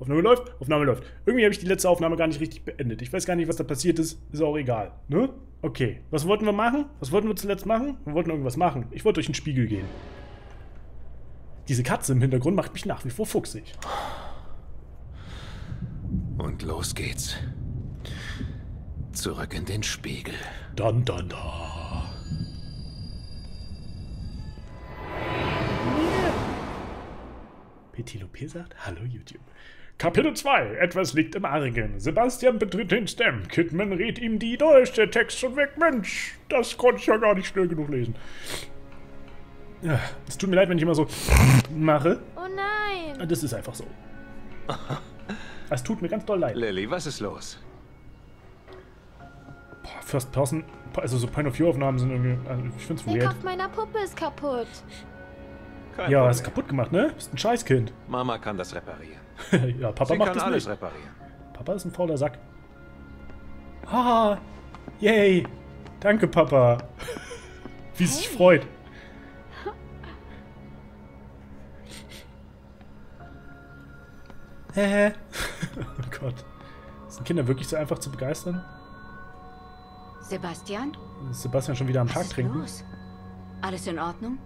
Aufnahme läuft, Aufnahme läuft. Irgendwie habe ich die letzte Aufnahme gar nicht richtig beendet. Ich weiß gar nicht, was da passiert ist. Ist auch egal. Ne? Okay. Was wollten wir machen? Was wollten wir zuletzt machen? Wir wollten irgendwas machen. Ich wollte durch den Spiegel gehen. Diese Katze im Hintergrund macht mich nach wie vor fuchsig. Und los geht's. Zurück in den Spiegel. Dann, dann, da. Petilope sagt, hallo YouTube. Kapitel 2. Etwas liegt im Argen. Sebastian betritt den Stem. Kidman rät ihm die, da ist der Text schon weg. Mensch, das konnte ich ja gar nicht schnell genug lesen. Ja, Es tut mir leid, wenn ich immer so mache. Oh nein! Das ist einfach so. Es tut mir ganz doll leid. Lilly, was ist los? Boah, First Person, also so Point-of-View-Aufnahmen sind irgendwie, also ich find's Der weird. Kopf meiner Puppe ist kaputt. Kein Ja, Problem. ist kaputt gemacht, ne? Bist ein Scheißkind. Mama kann das reparieren. ja, Papa Sie macht kann das alles nicht. reparieren. Papa ist ein fauler Sack. Haha, yay. Danke, Papa. Wie sie sich freut. Hä? oh Gott. Sind Kinder wirklich so einfach zu begeistern? Sebastian? Ist Sebastian schon wieder am Was Tag ist trinken? los? Alles in Ordnung?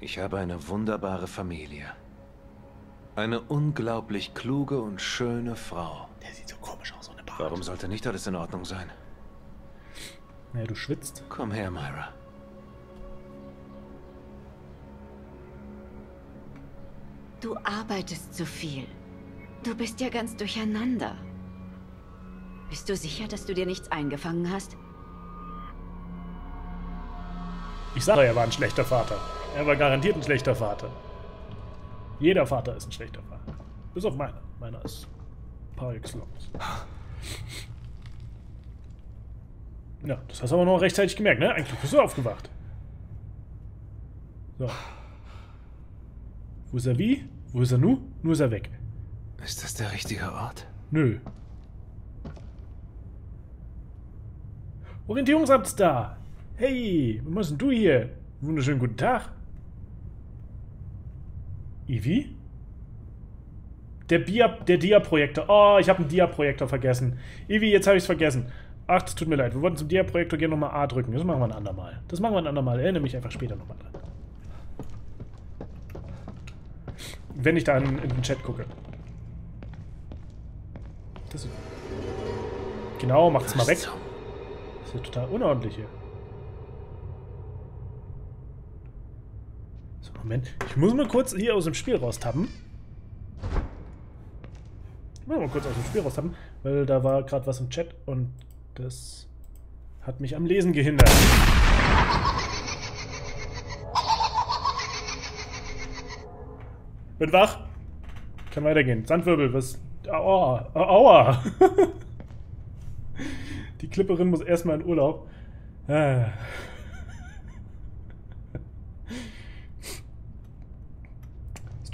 Ich habe eine wunderbare Familie. Eine unglaublich kluge und schöne Frau. Der sieht so komisch aus ohne Bart. Warum sollte nicht alles in Ordnung sein? Naja, du schwitzt. Komm her, Myra. Du arbeitest zu viel. Du bist ja ganz durcheinander. Bist du sicher, dass du dir nichts eingefangen hast? Ich sage, er war ein schlechter Vater. Er war garantiert ein schlechter Vater. Jeder Vater ist ein schlechter Vater. Bis auf meiner. Meiner ist par excellence. Ja, das hast du aber noch rechtzeitig gemerkt, ne? Eigentlich bist du aufgewacht. So. Wo ist er wie? Wo ist er nu? Nu ist er weg. Ist das der richtige Ort? Nö. Orientierungsamt da. Hey, was machst denn du hier? Wunderschönen guten Tag. Ivi? Der, Bia, der Dia-Projektor. Oh, ich habe einen Dia-Projektor vergessen. Ivi, jetzt habe ich es vergessen. Ach, das tut mir leid. Wir wollten zum Dia-Projektor gerne nochmal A drücken. Das machen wir ein andermal. Das machen wir ein andermal. Erinnere mich einfach später nochmal dran. Wenn ich da in, in den Chat gucke. Das ist genau, macht's mal weg. Das ist ja total unordentlich hier. Moment. Ich muss mal kurz hier aus dem Spiel raustappen. Ich muss mal kurz aus dem Spiel raustappen, weil da war gerade was im Chat und das hat mich am Lesen gehindert. Bin wach. Kann weitergehen. Sandwirbel, was. Aua. Aua. Die Clipperin muss erstmal in Urlaub. Ah.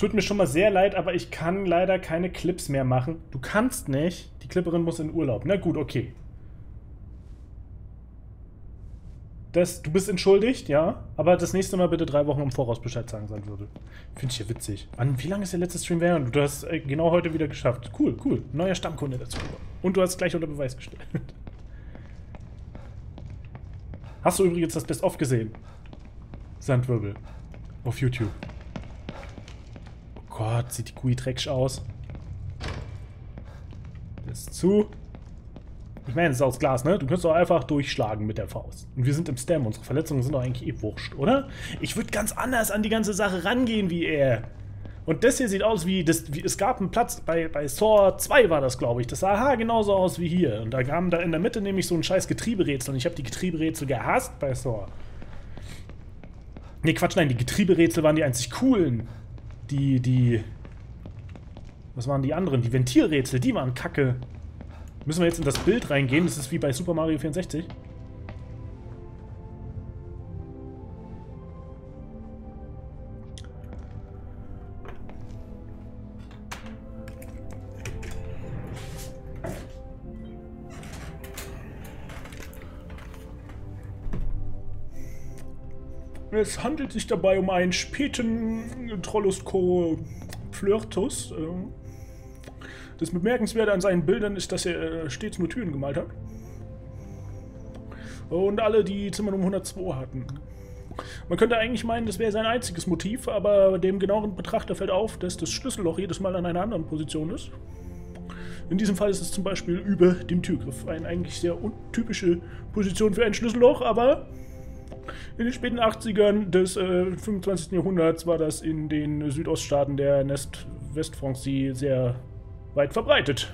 Tut mir schon mal sehr leid, aber ich kann leider keine Clips mehr machen. Du kannst nicht. Die Clipperin muss in Urlaub. Na gut, okay. Das, du bist entschuldigt, ja. Aber das nächste Mal bitte drei Wochen im Voraus Bescheid sagen, sein würde. Finde ich ja witzig. Wann, wie lange ist der letzte Stream her? Du hast äh, genau heute wieder geschafft. Cool, cool. Neuer Stammkunde dazu. Und du hast gleich unter Beweis gestellt. Hast du übrigens das Best-of gesehen? Sandwirbel. Auf YouTube. Gott, sieht die Kui dreckig aus. Das ist zu. Ich meine, es ist aus Glas, ne? Du kannst doch einfach durchschlagen mit der Faust. Und wir sind im Stem. Unsere Verletzungen sind doch eigentlich eh wurscht, oder? Ich würde ganz anders an die ganze Sache rangehen wie er. Und das hier sieht aus wie, das, wie es gab einen Platz bei, bei Saw 2 war das, glaube ich. Das sah aha, genauso aus wie hier. Und da kam da in der Mitte nämlich so ein scheiß Getrieberätsel. Und ich habe die Getrieberätsel gehasst bei Saw. Nee, Quatsch, nein, die Getrieberätsel waren die einzig coolen. Die, die. Was waren die anderen? Die Ventilrätsel, die waren kacke. Müssen wir jetzt in das Bild reingehen? Das ist wie bei Super Mario 64. Es handelt sich dabei um einen späten Trollusco Flirtus. Äh, das Bemerkenswerte an seinen Bildern ist, dass er äh, stets nur Türen gemalt hat. Und alle, die Zimmernummer 102 hatten. Man könnte eigentlich meinen, das wäre sein einziges Motiv, aber dem genaueren Betrachter fällt auf, dass das Schlüsselloch jedes Mal an einer anderen Position ist. In diesem Fall ist es zum Beispiel über dem Türgriff. Eine eigentlich sehr untypische Position für ein Schlüsselloch, aber in den späten 80ern des äh, 25. Jahrhunderts war das in den Südoststaaten der Nest Westfrancie sehr weit verbreitet.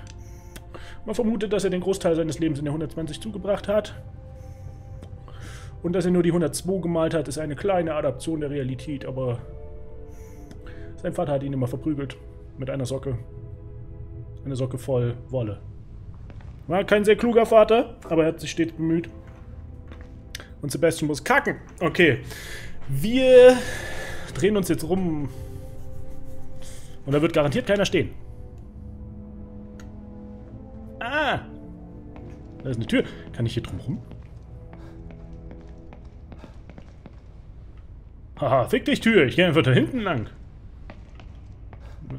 Man vermutet, dass er den Großteil seines Lebens in der 120 zugebracht hat. Und dass er nur die 102 gemalt hat, ist eine kleine Adaption der Realität, aber sein Vater hat ihn immer verprügelt. Mit einer Socke. Eine Socke voll Wolle. War kein sehr kluger Vater, aber er hat sich stets bemüht. Und Sebastian muss kacken. Okay. Wir drehen uns jetzt rum. Und da wird garantiert keiner stehen. Ah! Da ist eine Tür. Kann ich hier drum rum? Haha, fick dich Tür. Ich gehe einfach da hinten lang.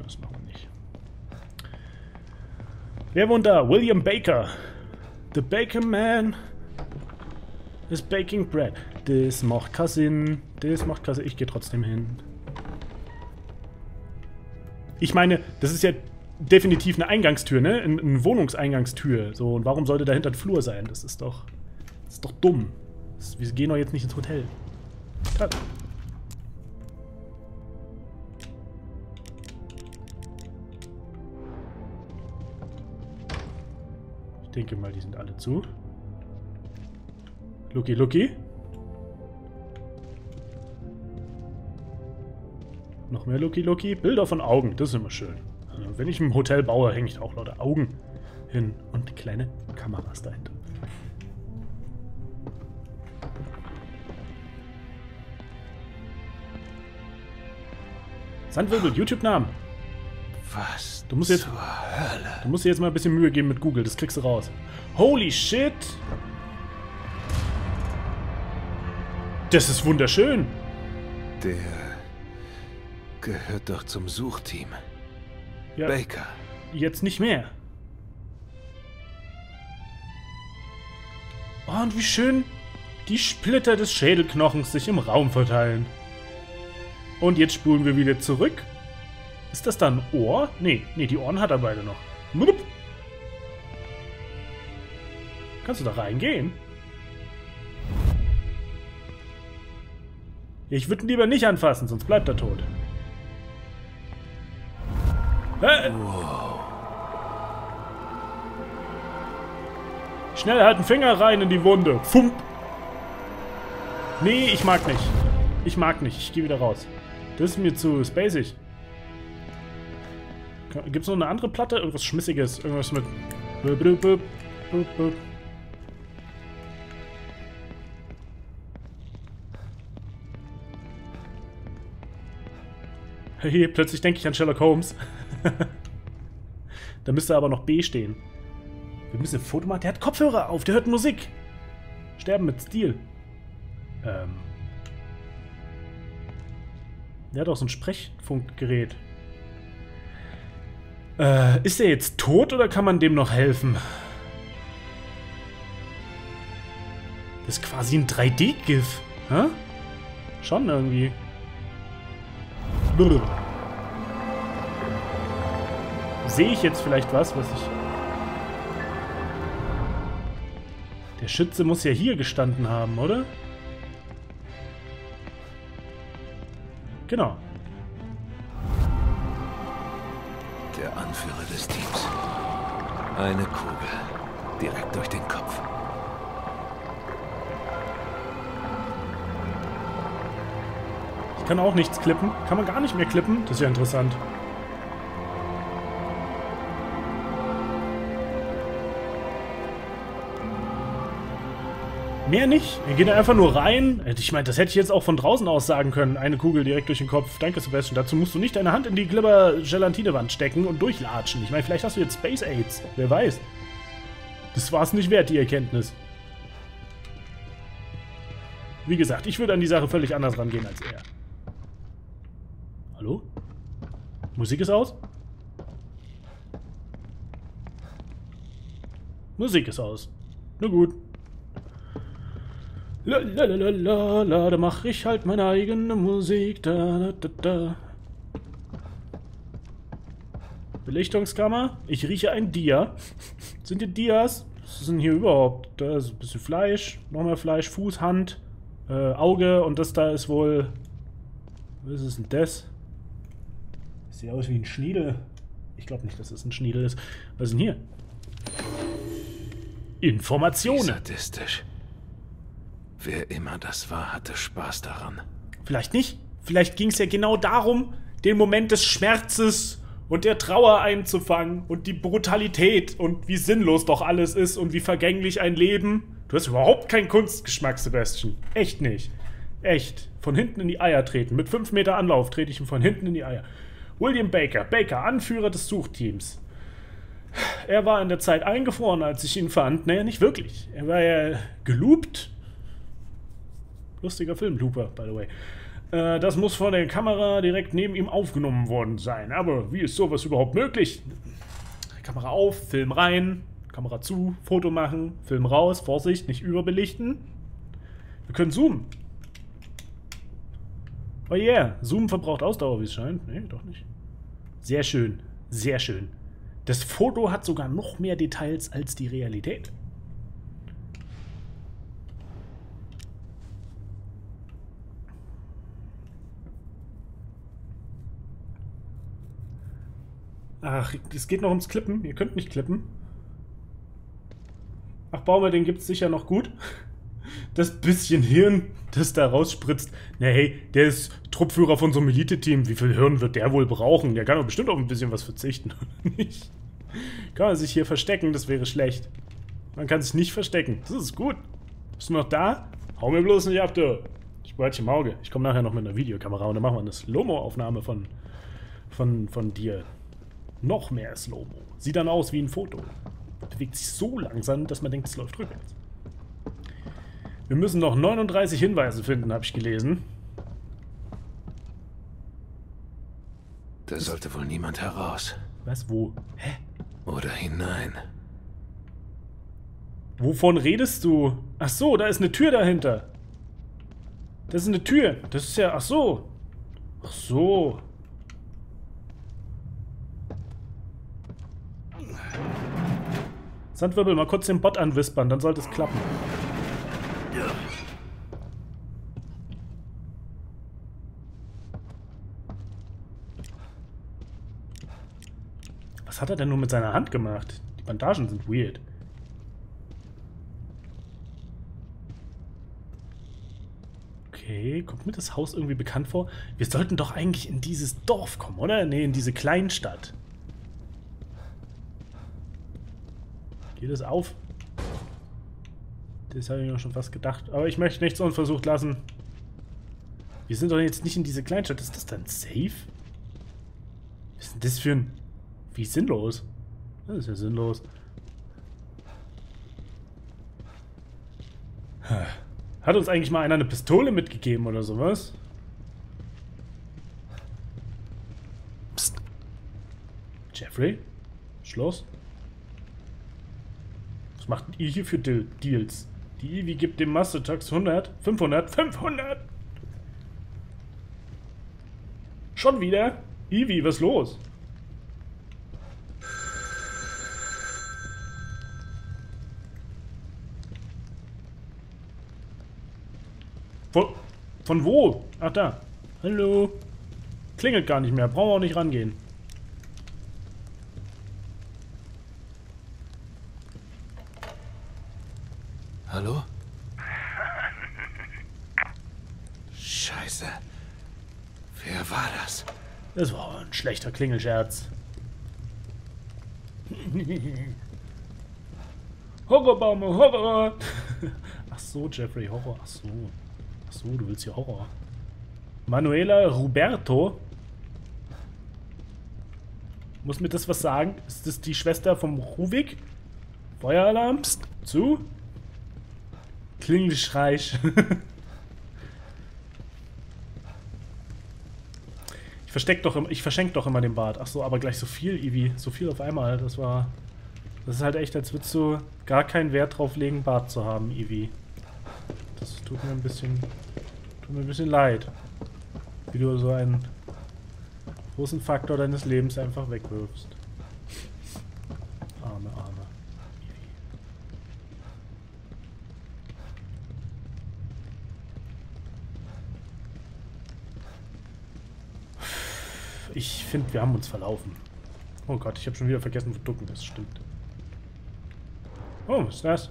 Das machen wir nicht. Wer wohnt da? William Baker. The Baker Man is baking bread. Das macht keinen Sinn. Das macht keinen Sinn. Ich gehe trotzdem hin. Ich meine, das ist ja definitiv eine Eingangstür, ne? Eine, Wohnungseingangstür. So, und warum sollte dahinter ein Flur sein? Das ist doch. Das ist doch dumm. Das, wir gehen doch jetzt nicht ins Hotel. Tat. Ich denke mal, die sind alle zu. Lucky, Lucky. Noch mehr Lucky, Lucky. Bilder von Augen, das ist immer schön. Also, wenn ich ein Hotel baue, hänge ich auch lauter Augen hin und kleine Kameras dahinter. Sandwirbel, YouTube-Namen. Was Du musst jetzt, du musst dir jetzt mal ein bisschen Mühe geben mit Google, das kriegst du raus. Holy shit! Das ist wunderschön. Der gehört doch zum Suchteam. Ja, Baker. jetzt nicht mehr. Oh, und wie schön die Splitter des Schädelknochens sich im Raum verteilen. Und jetzt spulen wir wieder zurück. Ist das dann ein Ohr? Nee, nee, die Ohren hat er beide noch. Kannst du da reingehen? Ich würde ihn lieber nicht anfassen, sonst bleibt er tot. Hä? Schnell, halt einen Finger rein in die Wunde. Fump. Nee, ich mag nicht. Ich mag nicht. Ich gehe wieder raus. Das ist mir zu spacig. Gibt es noch eine andere Platte? Irgendwas Schmissiges. Irgendwas mit... Bup, bup, bup, Hey, plötzlich denke ich an Sherlock Holmes. da müsste aber noch B stehen. Wir müssen ein Foto machen. Der hat Kopfhörer auf, der hört Musik. Sterben mit Stil. Ähm. Der hat auch so ein Sprechfunkgerät. Äh, ist er jetzt tot oder kann man dem noch helfen? Das ist quasi ein 3D-GIF. Hä? Schon irgendwie. Brr. Sehe ich jetzt vielleicht was, was ich... Der Schütze muss ja hier gestanden haben, oder? Genau. Der Anführer des Teams. Eine Kugel. Direkt durch den Kopf. Kann auch nichts klippen. Kann man gar nicht mehr klippen? Das ist ja interessant. Mehr nicht. Wir gehen da einfach nur rein. Ich meine, das hätte ich jetzt auch von draußen aus sagen können. Eine Kugel direkt durch den Kopf. Danke, Sebastian. Dazu musst du nicht deine Hand in die Glibber-Gelatinewand stecken und durchlatschen. Ich meine, vielleicht hast du jetzt Space Aids. Wer weiß. Das war es nicht wert, die Erkenntnis. Wie gesagt, ich würde an die Sache völlig anders rangehen als er. Hallo? Musik ist aus. Musik ist aus. Na gut. Lalalala, da mache ich halt meine eigene Musik. Da, da, da, Belichtungskammer. Ich rieche ein Dia. Sind die Dias? Was denn hier überhaupt? Da ist ein bisschen Fleisch, nochmal Fleisch, Fuß, Hand, äh, Auge und das da ist wohl... Was ist denn das? Sieht aus wie ein Schniedel. Ich glaube nicht, dass es ein Schniedel ist. Was ist denn hier? Informationen. Sadistisch. Wer immer das war, hatte Spaß daran. Vielleicht nicht. Vielleicht ging es ja genau darum, den Moment des Schmerzes und der Trauer einzufangen und die Brutalität und wie sinnlos doch alles ist und wie vergänglich ein Leben. Du hast überhaupt keinen Kunstgeschmack, Sebastian. Echt nicht. Echt. Von hinten in die Eier treten. Mit 5 Meter Anlauf trete ich ihm von hinten in die Eier. William Baker. Baker, Anführer des Suchteams. Er war in der Zeit eingefroren, als ich ihn fand. Naja, nicht wirklich. Er war ja geloopt. Lustiger Film, Looper, by the way. Äh, das muss von der Kamera direkt neben ihm aufgenommen worden sein. Aber wie ist sowas überhaupt möglich? Kamera auf, Film rein, Kamera zu, Foto machen, Film raus, Vorsicht, nicht überbelichten. Wir können zoomen. Oh yeah, Zoom verbraucht Ausdauer, wie es scheint. Nee, doch nicht. Sehr schön, sehr schön. Das Foto hat sogar noch mehr Details als die Realität. Ach, es geht noch ums Klippen. Ihr könnt nicht klippen. Ach, Baumer, den gibt's sicher noch gut. Das bisschen Hirn, das da rausspritzt. Na hey, der ist Truppführer von so einem Elite-Team. Wie viel Hirn wird der wohl brauchen? Der kann doch bestimmt auf ein bisschen was verzichten, oder nicht? Kann man sich hier verstecken? Das wäre schlecht. Man kann sich nicht verstecken. Das ist gut. Bist du noch da? Hau mir bloß nicht ab, du. Ich behalte dich im Auge. Ich komme nachher noch mit einer Videokamera und dann machen wir eine Slow-Mo-Aufnahme von, von, von dir. Noch mehr Slow-Mo. Sieht dann aus wie ein Foto. Bewegt sich so langsam, dass man denkt, es läuft rückwärts. Wir müssen noch 39 Hinweise finden, habe ich gelesen. Da sollte wohl niemand heraus. Was? Wo? Hä? Oder hinein. Wovon redest du? Ach so, da ist eine Tür dahinter. Das ist eine Tür. Das ist ja... Ach so. Ach so. Sandwirbel, mal kurz den Bot anwispern, dann sollte es klappen. Was hat er denn nur mit seiner Hand gemacht? Die Bandagen sind weird. Okay, kommt mir das Haus irgendwie bekannt vor? Wir sollten doch eigentlich in dieses Dorf kommen, oder? Ne, in diese Kleinstadt. Geht es auf? Das habe ich mir schon fast gedacht. Aber ich möchte nichts unversucht lassen. Wir sind doch jetzt nicht in diese Kleinstadt. Ist das dann safe? Was ist denn das für ein... Wie sinnlos? Das ist ja sinnlos. Hat uns eigentlich mal einer eine Pistole mitgegeben oder sowas? Psst. Jeffrey? Schloss? Was macht ihr hier für Deals? Die Ivy gibt dem Mastertax 100, 500, 500! Schon wieder? Ivy, was los? Von, von wo? Ach da. Hallo. Klingelt gar nicht mehr. Brauchen wir auch nicht rangehen. Hallo? Scheiße. Wer war das? Das war ein schlechter Klingelscherz. Horrorbaume, Horror! Ach so, Jeffrey, Horror. Ach so. So, du willst hier Horror. Manuela Roberto. Muss mir das was sagen? Ist das die Schwester vom Ruvik? Feueralarm? Psst. Zu? Klingelschreich. Ich versteck doch, ich verschenke doch immer den Bart. Ach so, aber gleich so viel, Ivi. So viel auf einmal. Das war... Das ist halt echt, als würdest du gar keinen Wert drauf legen, Bart zu haben, Ivi. Das tut mir ein bisschen... Tut mir ein bisschen leid. Wie du so einen großen Faktor deines Lebens einfach wegwirfst. Arme, arme. Ich finde, wir haben uns verlaufen. Oh Gott, ich habe schon wieder vergessen, wo Ducken ist. Stimmt. Oh, was ist das?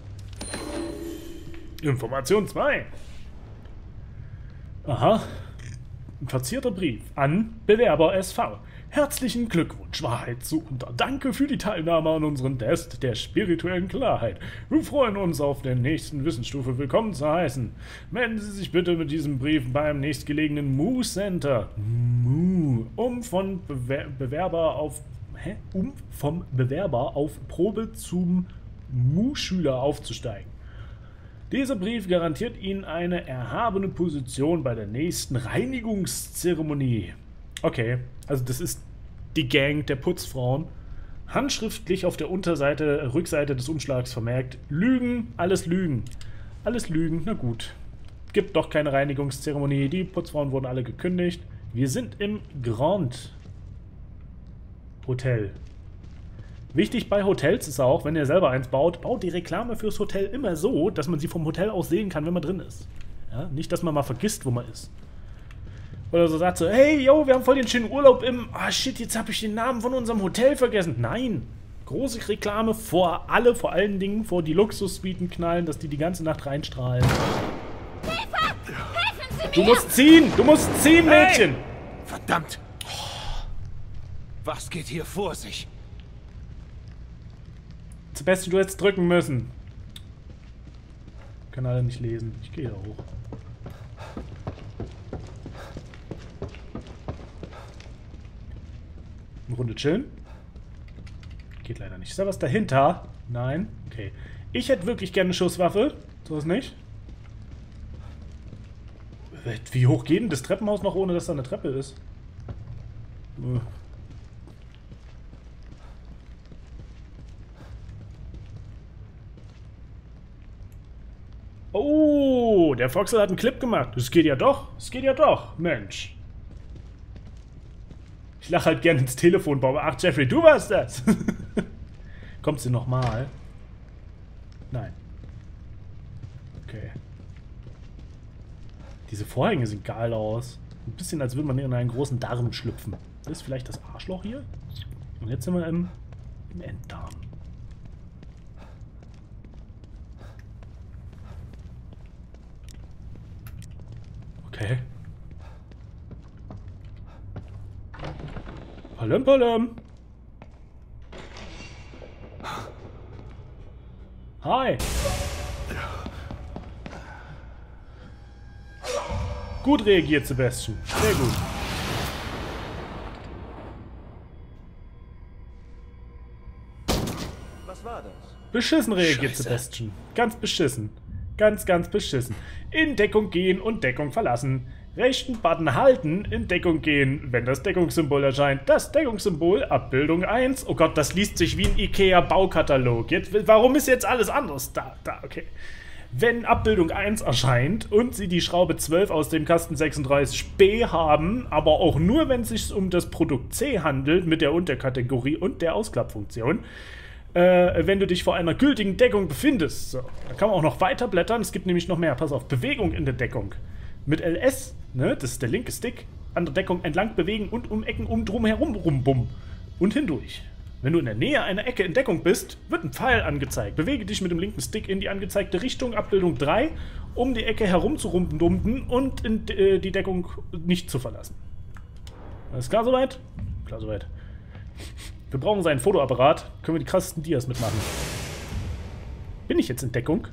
Information 2. Aha. Ein verzierter Brief an Bewerber SV. Herzlichen Glückwunsch, Wahrheitssuchender. Danke für die Teilnahme an unserem Test der spirituellen Klarheit. Wir freuen uns, auf der nächsten Wissensstufe willkommen zu heißen. Melden Sie sich bitte mit diesem Brief beim nächstgelegenen Mu Center. Mu. Um von Bewer Bewerber auf. Hä? Um vom Bewerber auf Probe zum Mu-Schüler aufzusteigen. Dieser Brief garantiert Ihnen eine erhabene Position bei der nächsten Reinigungszeremonie. Okay, also das ist die Gang der Putzfrauen. Handschriftlich auf der Unterseite, Rückseite des Umschlags vermerkt: Lügen, alles Lügen. Alles Lügen, na gut. Gibt doch keine Reinigungszeremonie. Die Putzfrauen wurden alle gekündigt. Wir sind im Grand Hotel. Wichtig bei Hotels ist auch, wenn ihr selber eins baut, baut die Reklame fürs Hotel immer so, dass man sie vom Hotel aus sehen kann, wenn man drin ist. Ja? Nicht, dass man mal vergisst, wo man ist. Oder so sagt so, hey, yo, wir haben voll den schönen Urlaub im... Ah, shit, jetzt habe ich den Namen von unserem Hotel vergessen. Nein, große Reklame vor alle, vor allen Dingen vor die Luxussuiten knallen, dass die die ganze Nacht reinstrahlen. Hilfe! Helfen Sie mir! Du musst ziehen! Du musst ziehen, Mädchen! Hey! Verdammt! Was geht hier vor sich? Sebastian, du hättest drücken müssen. Kann alle nicht lesen. Ich gehe da hoch. Eine Runde chillen. Geht leider nicht. Ist da was dahinter? Nein? Okay. Ich hätte wirklich gerne eine Schusswaffe. So ist nicht. Wie hoch geht denn das Treppenhaus noch, ohne dass da eine Treppe ist? Oh, der Foxel hat einen Clip gemacht. Es geht ja doch. Es geht ja doch. Mensch. Ich lache halt gerne ins Telefon, Bob. Ach, Jeffrey, du warst das. Kommt sie nochmal? Nein. Okay. Diese Vorhänge sehen geil aus. Ein bisschen, als würde man in einen großen Darm schlüpfen. Das ist vielleicht das Arschloch hier. Und jetzt sind wir im, im Enddarm. Okay. Palim, palim. Hi. Gut reagiert, Sebastian. Sehr gut. Was war das? Beschissen reagiert, Scheiße. Sebastian. Ganz beschissen. Ganz, ganz beschissen. In Deckung gehen und Deckung verlassen. Rechten Button halten, in Deckung gehen, wenn das Deckungssymbol erscheint. Das Deckungssymbol, Abbildung 1. Oh Gott, das liest sich wie ein Ikea-Baukatalog. Warum ist jetzt alles anders? Da, da, okay. Wenn Abbildung 1 erscheint und Sie die Schraube 12 aus dem Kasten 36b haben, aber auch nur, wenn es sich um das Produkt C handelt, mit der Unterkategorie und der Ausklappfunktion, äh, wenn du dich vor einer gültigen Deckung befindest. So, da kann man auch noch weiter blättern. Es gibt nämlich noch mehr. Pass auf, Bewegung in der Deckung. Mit LS, ne, das ist der linke Stick, an der Deckung entlang bewegen und um Ecken um drum herum rumbum und hindurch. Wenn du in der Nähe einer Ecke in Deckung bist, wird ein Pfeil angezeigt. Bewege dich mit dem linken Stick in die angezeigte Richtung, Abbildung 3, um die Ecke herumzurumpen und in äh, die Deckung nicht zu verlassen. Alles klar soweit? Klar soweit. Wir brauchen seinen Fotoapparat. Können wir die krassesten Dias mitmachen. Bin ich jetzt in Deckung?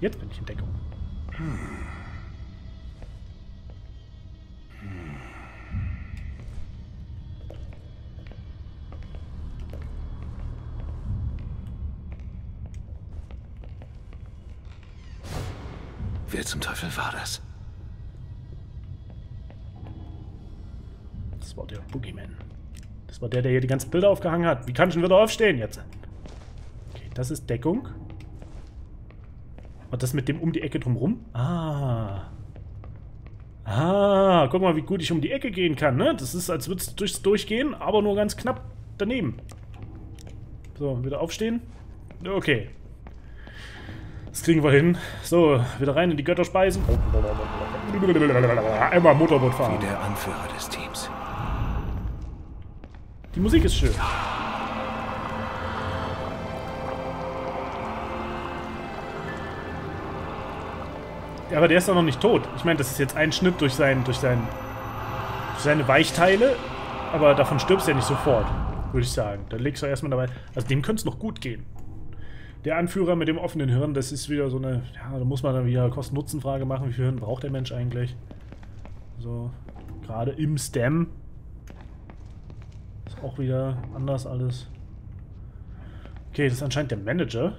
Jetzt bin ich in Deckung. Wer zum Teufel war das? War der Boogeyman. Das war der, der hier die ganzen Bilder aufgehangen hat. Wie kann ich denn wieder aufstehen jetzt? Okay, das ist Deckung. Und das mit dem um die Ecke drumrum? Ah. Ah, guck mal, wie gut ich um die Ecke gehen kann, ne? Das ist, als würde es durchs Durchgehen, aber nur ganz knapp daneben. So, wieder aufstehen. Okay. Das kriegen wir hin. So, wieder rein in die Götterspeisen. Einmal Motorboot fahren. Wie der Anführer des Teams. Die Musik ist schön. Ja, aber der ist doch noch nicht tot. Ich meine, das ist jetzt ein Schnitt durch, sein, durch, sein, durch seine Weichteile, aber davon stirbst du ja nicht sofort, würde ich sagen. Da legst du erstmal dabei. Also dem könnte es noch gut gehen. Der Anführer mit dem offenen Hirn, das ist wieder so eine, ja, da muss man dann wieder Kosten-Nutzen-Frage machen, wie viel Hirn braucht der Mensch eigentlich? So, gerade im Stem. Auch wieder anders alles. Okay, das ist anscheinend der Manager.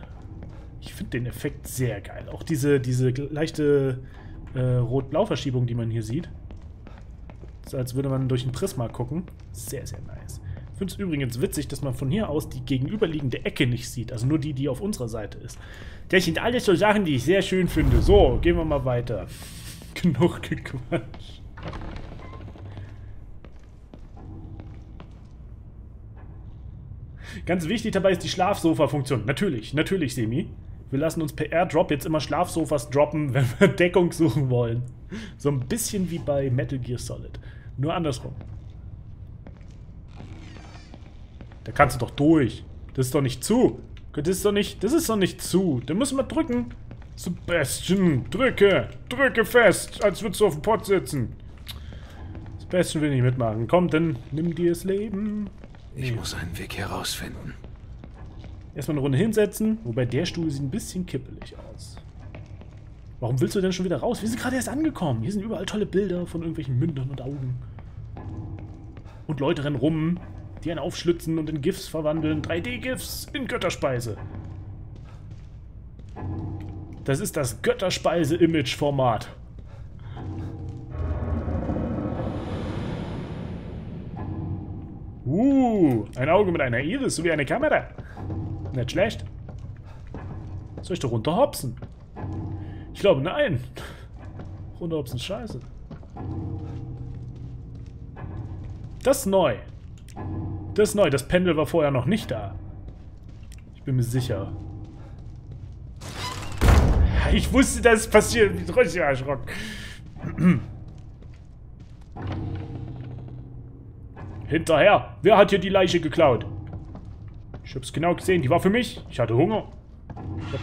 Ich finde den Effekt sehr geil. Auch diese, diese leichte äh, Rot-Blau-Verschiebung, die man hier sieht. So als würde man durch ein Prisma gucken. Sehr, sehr nice. Ich finde es übrigens witzig, dass man von hier aus die gegenüberliegende Ecke nicht sieht. Also nur die, die auf unserer Seite ist. Das sind alles so Sachen, die ich sehr schön finde. So, gehen wir mal weiter. Genug gequatscht. Ganz wichtig dabei ist die Schlafsofa-Funktion. Natürlich, natürlich, Semi. Wir lassen uns per Airdrop jetzt immer Schlafsofas droppen, wenn wir Deckung suchen wollen. So ein bisschen wie bei Metal Gear Solid. Nur andersrum. Da kannst du doch durch. Das ist doch nicht zu. Das ist doch nicht, das ist doch nicht zu. Da müssen wir drücken. Sebastian, drücke. Drücke fest, als würdest du auf dem Pott sitzen. Sebastian will nicht mitmachen. Komm, dann nimm dir das Leben. Ich muss einen Weg herausfinden. Erstmal eine Runde hinsetzen. Wobei der Stuhl sieht ein bisschen kippelig aus. Warum willst du denn schon wieder raus? Wir sind gerade erst angekommen. Hier sind überall tolle Bilder von irgendwelchen Mündern und Augen. Und Leute rennen rum, die einen aufschlitzen und in GIFs verwandeln. 3D-GIFs in Götterspeise. Das ist das Götterspeise-Image-Format. Uh, ein Auge mit einer Iris sowie eine Kamera. Nicht schlecht. Soll ich da runterhopsen? Ich glaube, nein. Runterhopsen ist scheiße. Das ist neu. Das ist neu. Das Pendel war vorher noch nicht da. Ich bin mir sicher. Ich wusste, dass es passiert. Wie richtig erschrocken. Hinterher. Wer hat hier die Leiche geklaut? Ich hab's genau gesehen. Die war für mich. Ich hatte Hunger. Ich hab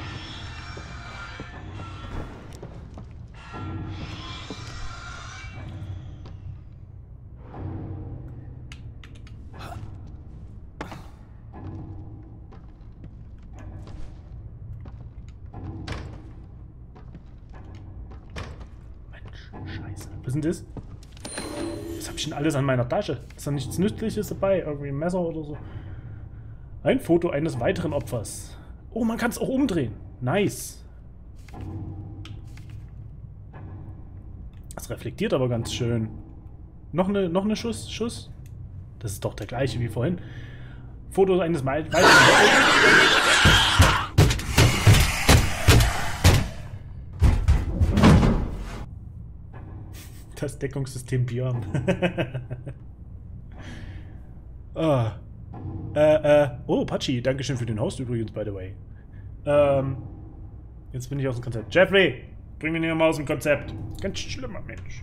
scheiße. Was ist denn das? Alles an meiner Tasche? Ist da nichts Nützliches dabei? Irgendwie ein Messer oder so? Ein Foto eines weiteren Opfers. Oh, man kann es auch umdrehen. Nice. Das reflektiert aber ganz schön. Noch eine, noch eine Schuss, Schuss? Das ist doch der gleiche wie vorhin. Foto eines weiteren Das Deckungssystem Björn. ah. Äh, äh, oh, Pachi, Dankeschön für den Host übrigens, by the way. Ähm, jetzt bin ich aus dem Konzept. Jeffrey, bring mich nicht mal aus dem Konzept. Ganz schlimmer Mensch.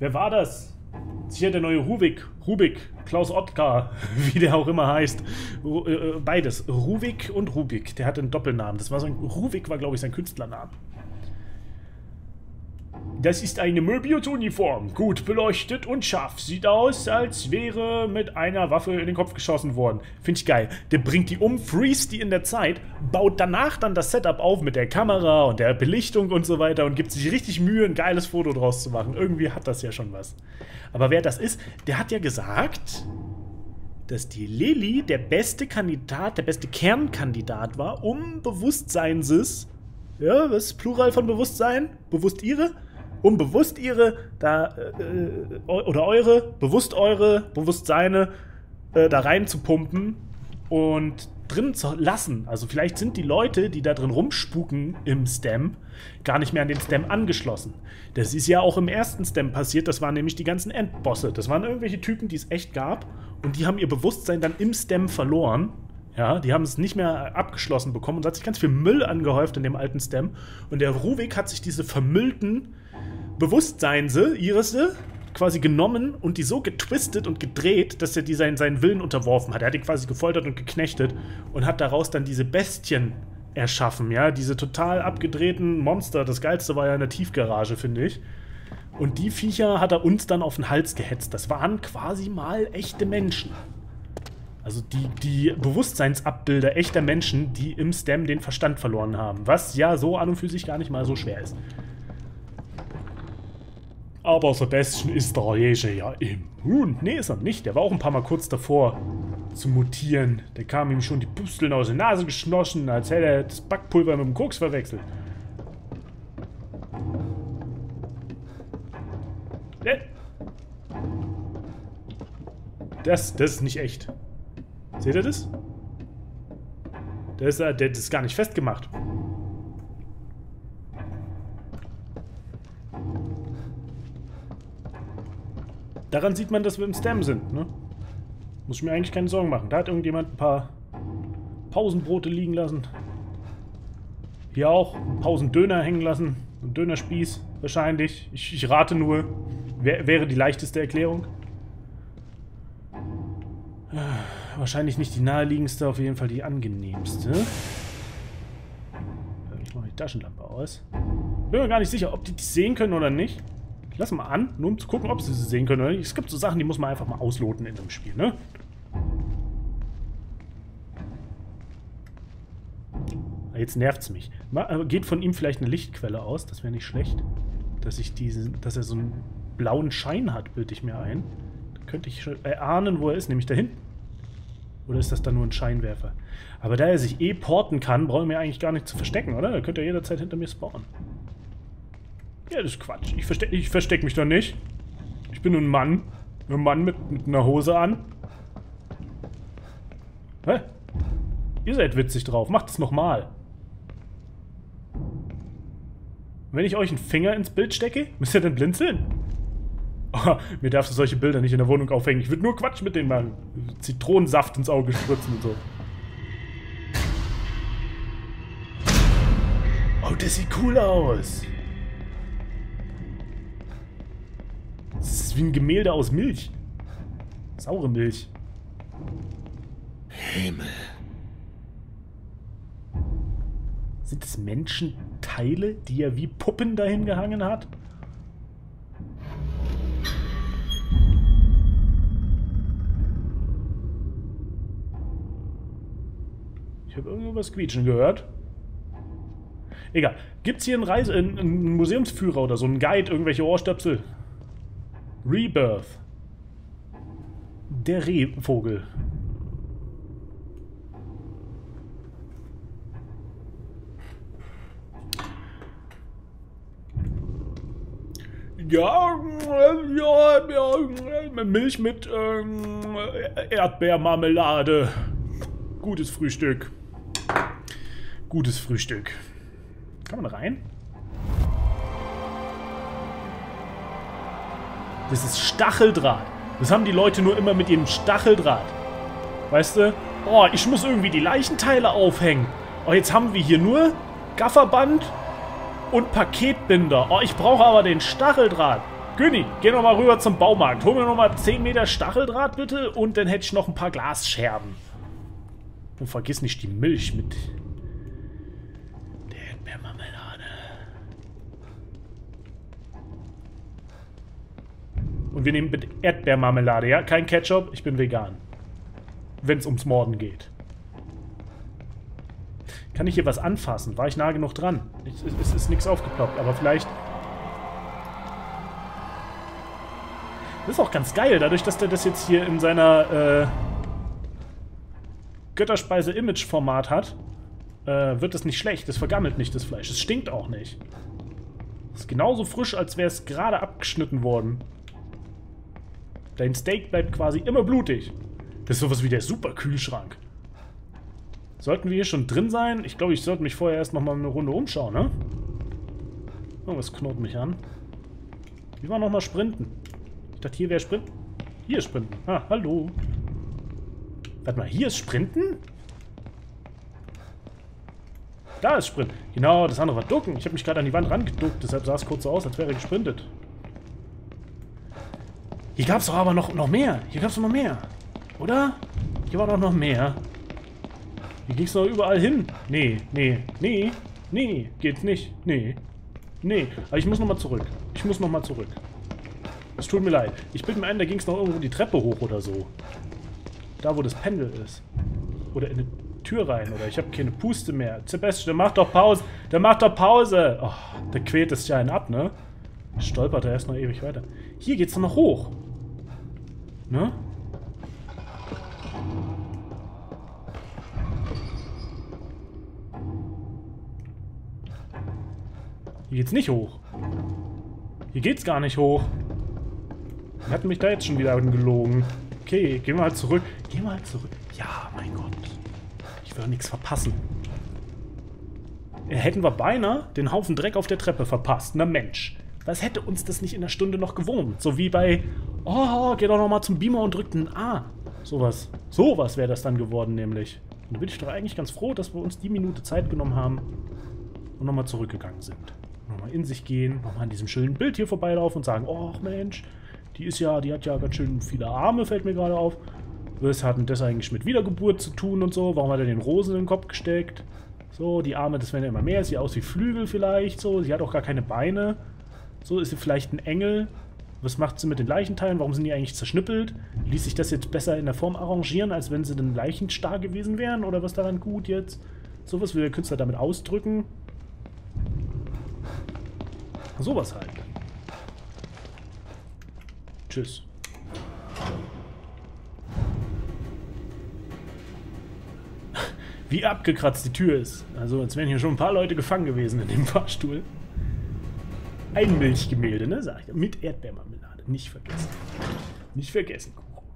Wer war das? Sicher der neue Rubik. Rubik. Klaus Otkar, wie der auch immer heißt. Ru äh, beides. Rubik und Rubik. Der hat einen Doppelnamen. Das war so ein, Rubik war, glaube ich, sein Künstlername. Das ist eine Möbius-Uniform, gut beleuchtet und scharf. Sieht aus, als wäre mit einer Waffe in den Kopf geschossen worden. Finde ich geil. Der bringt die um, freeze die in der Zeit, baut danach dann das Setup auf mit der Kamera und der Belichtung und so weiter und gibt sich richtig Mühe, ein geiles Foto draus zu machen. Irgendwie hat das ja schon was. Aber wer das ist, der hat ja gesagt, dass die Lilly der beste Kandidat, der beste Kernkandidat war, um Bewusstseinses, ja, was ist Plural von Bewusstsein? Bewusst ihre? Um bewusst ihre, da, äh, oder eure, bewusst eure, bewusst seine, äh, da rein zu pumpen und drin zu lassen. Also vielleicht sind die Leute, die da drin rumspuken im Stem, gar nicht mehr an den Stem angeschlossen. Das ist ja auch im ersten Stem passiert, das waren nämlich die ganzen Endbosse. Das waren irgendwelche Typen, die es echt gab und die haben ihr Bewusstsein dann im Stem verloren. Ja, die haben es nicht mehr abgeschlossen bekommen und hat sich ganz viel Müll angehäuft in dem alten Stem. Und der Ruwig hat sich diese vermüllten Bewusstseinse, Irisse, quasi genommen und die so getwistet und gedreht, dass er die seinen, seinen Willen unterworfen hat. Er hat die quasi gefoltert und geknechtet und hat daraus dann diese Bestien erschaffen, ja, diese total abgedrehten Monster. Das geilste war ja in der Tiefgarage, finde ich. Und die Viecher hat er uns dann auf den Hals gehetzt. Das waren quasi mal echte Menschen. Also die, die Bewusstseinsabbilder echter Menschen, die im Stem den Verstand verloren haben. Was ja so an und für sich gar nicht mal so schwer ist. Aber Sebastian ist der Jäger ja immun. Nee, ist er nicht. Der war auch ein paar Mal kurz davor zu mutieren. Der kam ihm schon die Pusteln aus der Nase geschnossen, als hätte er das Backpulver mit dem Koks verwechselt. Äh. Das, das ist nicht echt. Seht ihr das? Der ist, der ist gar nicht festgemacht. Daran sieht man, dass wir im Stem sind, ne? Muss ich mir eigentlich keine Sorgen machen. Da hat irgendjemand ein paar Pausenbrote liegen lassen. Hier auch Pausendöner hängen lassen. Ein Dönerspieß wahrscheinlich. Ich, ich rate nur. Wär, wäre die leichteste Erklärung. Wahrscheinlich nicht die naheliegendste, auf jeden Fall die angenehmste. Ich mache die Taschenlampe aus. Bin mir gar nicht sicher, ob die das sehen können oder nicht. Lass mal an, nur um zu gucken, ob sie sie sehen können. Es gibt so Sachen, die muss man einfach mal ausloten in einem Spiel, ne? Jetzt nervt es mich. Äh, geht von ihm vielleicht eine Lichtquelle aus? Das wäre nicht schlecht. Dass ich diese, dass er so einen blauen Schein hat, bilde ich mir ein. Da könnte ich schon erahnen, wo er ist, nämlich da hinten. Oder ist das dann nur ein Scheinwerfer? Aber da er sich eh porten kann, brauche ich mir eigentlich gar nicht zu verstecken, oder? Da könnte er jederzeit hinter mir spawnen. Ja, das ist Quatsch. Ich, verste ich verstecke mich doch nicht. Ich bin nur ein Mann. Ein Mann mit, mit einer Hose an. Hä? Ihr seid witzig drauf. Macht es nochmal. Wenn ich euch einen Finger ins Bild stecke, müsst ihr dann blinzeln? Oh, mir darfst du solche Bilder nicht in der Wohnung aufhängen. Ich würde nur Quatsch mit denen machen. Zitronensaft ins Auge spritzen und so. Oh, das sieht cool aus. Das ist wie ein Gemälde aus Milch. Saure Milch. Himmel. Sind es Menschenteile, die er wie Puppen dahin gehangen hat? Ich habe irgendwas quietschen gehört. Egal. Gibt es hier einen, Reise einen Museumsführer oder so, einen Guide, irgendwelche Ohrstöpsel? Rebirth. Der Rehvogel. Ja, ja, ja, Milch mit ähm, Erdbeermarmelade. Gutes Frühstück. Gutes Frühstück. Kann man rein? Das ist Stacheldraht. Das haben die Leute nur immer mit ihrem Stacheldraht. Weißt du? Oh, ich muss irgendwie die Leichenteile aufhängen. Oh, jetzt haben wir hier nur Gafferband und Paketbinder. Oh, ich brauche aber den Stacheldraht. Günni, geh noch mal rüber zum Baumarkt. Hol mir noch mal 10 Meter Stacheldraht bitte und dann hätte ich noch ein paar Glasscherben. Und vergiss nicht die Milch mit der Erdbeermarmelade. Und wir nehmen Erdbeermarmelade, ja? Kein Ketchup, ich bin vegan. Wenn es ums Morden geht. Kann ich hier was anfassen? War ich nah genug dran? Es, es ist nichts aufgeploppt, aber vielleicht... Das ist auch ganz geil, dadurch, dass der das jetzt hier in seiner äh, Götterspeise-Image-Format hat, äh, wird es nicht schlecht. Es vergammelt nicht, das Fleisch. Es stinkt auch nicht. Ist genauso frisch, als wäre es gerade abgeschnitten worden. Dein Steak bleibt quasi immer blutig. Das ist sowas wie der Superkühlschrank. Sollten wir hier schon drin sein? Ich glaube, ich sollte mich vorher erst nochmal eine Runde umschauen, ne? Irgendwas knurrt mich an. Wie war nochmal Sprinten? Ich dachte, hier wäre Sprinten. Hier ist Sprinten. Ah, hallo. Warte mal, hier ist Sprinten? Da ist Sprint. Genau, das andere war Ducken. Ich habe mich gerade an die Wand rangeduckt, deshalb sah es kurz so aus, als wäre gesprintet. Hier gab es doch aber noch, noch mehr. Hier gab es noch mehr. Oder? Hier war doch noch mehr. Hier ging es doch überall hin. Nee, nee, nee, nee, geht's nicht. Nee, nee. Aber ich muss nochmal zurück. Ich muss nochmal zurück. Es tut mir leid. Ich bin mir ein, da ging es noch irgendwo die Treppe hoch oder so. Da, wo das Pendel ist. Oder in eine Tür rein. Oder ich habe keine Puste mehr. Sebastian, mach doch Pause. Der macht doch Pause. Oh, der quält es ja einen ab, ne? Stolpert er erst noch ewig weiter. Hier geht's noch hoch. Ne? Hier geht's nicht hoch. Hier geht's gar nicht hoch. Hatten mich da jetzt schon wieder gelogen. Okay, gehen wir mal zurück. Geh mal zurück. Ja, mein Gott. Ich will nichts verpassen. Hätten wir beinahe den Haufen Dreck auf der Treppe verpasst. Na Mensch. Was hätte uns das nicht in der Stunde noch gewurmt? So wie bei, oh, geh doch nochmal zum Beamer und drück ein A. Sowas. Sowas wäre das dann geworden nämlich. Und da bin ich doch eigentlich ganz froh, dass wir uns die Minute Zeit genommen haben und nochmal zurückgegangen sind. Nochmal in sich gehen, nochmal an diesem schönen Bild hier vorbeilaufen und sagen, oh Mensch, die ist ja, die hat ja ganz schön viele Arme, fällt mir gerade auf. Was hat denn das eigentlich mit Wiedergeburt zu tun und so? Warum hat er den Rosen in den Kopf gesteckt? So, die Arme, das werden ja immer mehr. Sieht aus wie Flügel vielleicht, so. Sie hat auch gar keine Beine. So, ist sie vielleicht ein Engel? Was macht sie mit den Leichenteilen? Warum sind die eigentlich zerschnippelt? Ließ sich das jetzt besser in der Form arrangieren, als wenn sie dann Leichenstar gewesen wären? Oder was daran gut jetzt? So was will der Künstler damit ausdrücken? Sowas halt. Tschüss. Wie abgekratzt die Tür ist. Also, als wären hier schon ein paar Leute gefangen gewesen in dem Fahrstuhl. Ein Milchgemälde, ne, sag ich. Mit Erdbeermarmelade. Nicht vergessen. Nicht vergessen, Kuchen.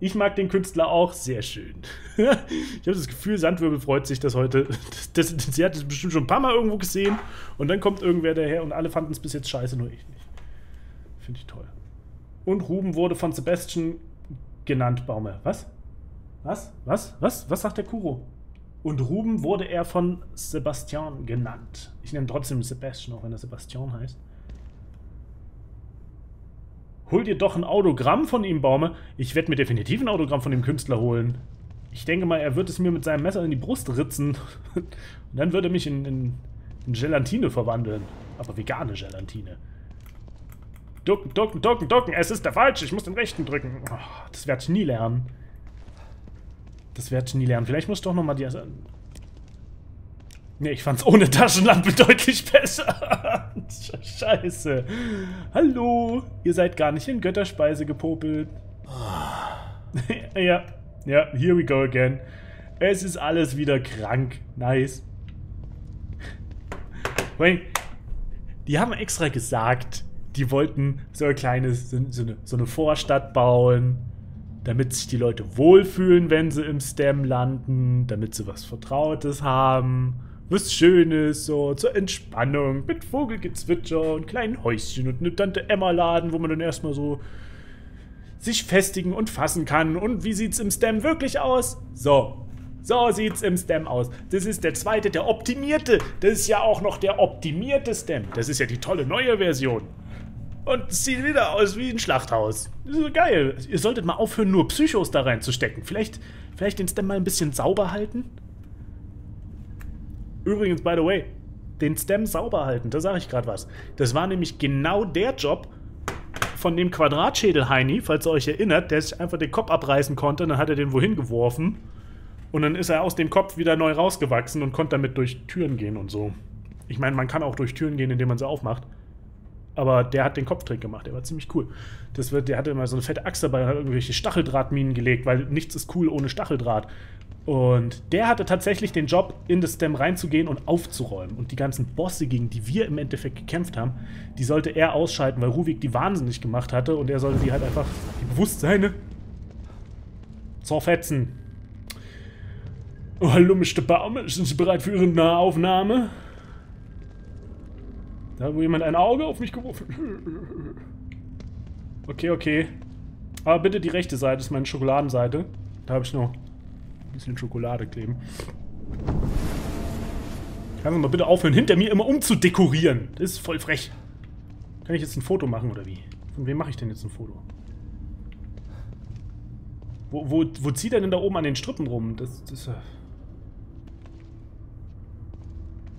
Ich mag den Künstler auch sehr schön. ich habe das Gefühl, Sandwirbel freut sich, dass heute. Das, das, sie hat es bestimmt schon ein paar Mal irgendwo gesehen. Und dann kommt irgendwer daher und alle fanden es bis jetzt scheiße, nur ich nicht. Finde ich toll. Und Ruben wurde von Sebastian genannt, Baume. Was? Was? Was? Was? Was sagt der Kuro? Und Ruben wurde er von Sebastian genannt. Ich nenne trotzdem Sebastian, auch wenn er Sebastian heißt. Hol dir doch ein Autogramm von ihm, Baume. Ich werde mir definitiv ein Autogramm von dem Künstler holen. Ich denke mal, er wird es mir mit seinem Messer in die Brust ritzen. Und dann würde er mich in, in, in Gelatine verwandeln. Aber vegane Gelatine. Ducken, ducken, ducken, ducken. Es ist der falsche. Ich muss den rechten drücken. Oh, das werde ich nie lernen. Das werde ich nie lernen. Vielleicht muss ich doch nochmal die... Ne, ich fand's ohne Taschenlampe deutlich besser. Scheiße. Hallo. Ihr seid gar nicht in Götterspeise gepopelt. ja, ja, here we go again. Es ist alles wieder krank. Nice. Die haben extra gesagt, die wollten so ein kleines, so, eine, so eine Vorstadt bauen, damit sich die Leute wohlfühlen, wenn sie im STEM landen, damit sie was Vertrautes haben, was Schönes, so zur Entspannung, mit Vogelgezwitscher und kleinen Häuschen und eine Tante Emma-Laden, wo man dann erstmal so sich festigen und fassen kann. Und wie sieht's im STEM wirklich aus? So. So sieht's im STEM aus. Das ist der zweite, der optimierte. Das ist ja auch noch der optimierte STEM. Das ist ja die tolle neue Version. Und es sieht wieder aus wie ein Schlachthaus. So geil. Ihr solltet mal aufhören, nur Psychos da reinzustecken. Vielleicht, vielleicht den Stem mal ein bisschen sauber halten? Übrigens, by the way, den Stem sauber halten, da sage ich gerade was. Das war nämlich genau der Job von dem Quadratschädel-Heini, falls ihr euch erinnert, der sich einfach den Kopf abreißen konnte, dann hat er den wohin geworfen. Und dann ist er aus dem Kopf wieder neu rausgewachsen und konnte damit durch Türen gehen und so. Ich meine, man kann auch durch Türen gehen, indem man sie aufmacht. Aber der hat den Kopftrick gemacht, der war ziemlich cool. Das wird, der hatte immer so eine fette Axt dabei und hat irgendwelche Stacheldrahtminen gelegt, weil nichts ist cool ohne Stacheldraht. Und der hatte tatsächlich den Job, in das Stem reinzugehen und aufzuräumen. Und die ganzen Bosse, gegen die wir im Endeffekt gekämpft haben, die sollte er ausschalten, weil Ruvik die wahnsinnig gemacht hatte. Und er sollte die halt einfach, die Bewusstseine, zerfetzen. Oh, hallo, Mr. Baum, sind Sie bereit für Ihre Nahaufnahme? Da hat wohl jemand ein Auge auf mich geworfen. Okay, okay. Aber bitte die rechte Seite ist meine Schokoladenseite. Da habe ich noch ein bisschen Schokolade kleben. Kannst du mal bitte aufhören, hinter mir immer umzudekorieren? Das ist voll frech. Kann ich jetzt ein Foto machen oder wie? Von wem mache ich denn jetzt ein Foto? Wo, wo, wo zieht er denn da oben an den Strippen rum? Das, das... Äh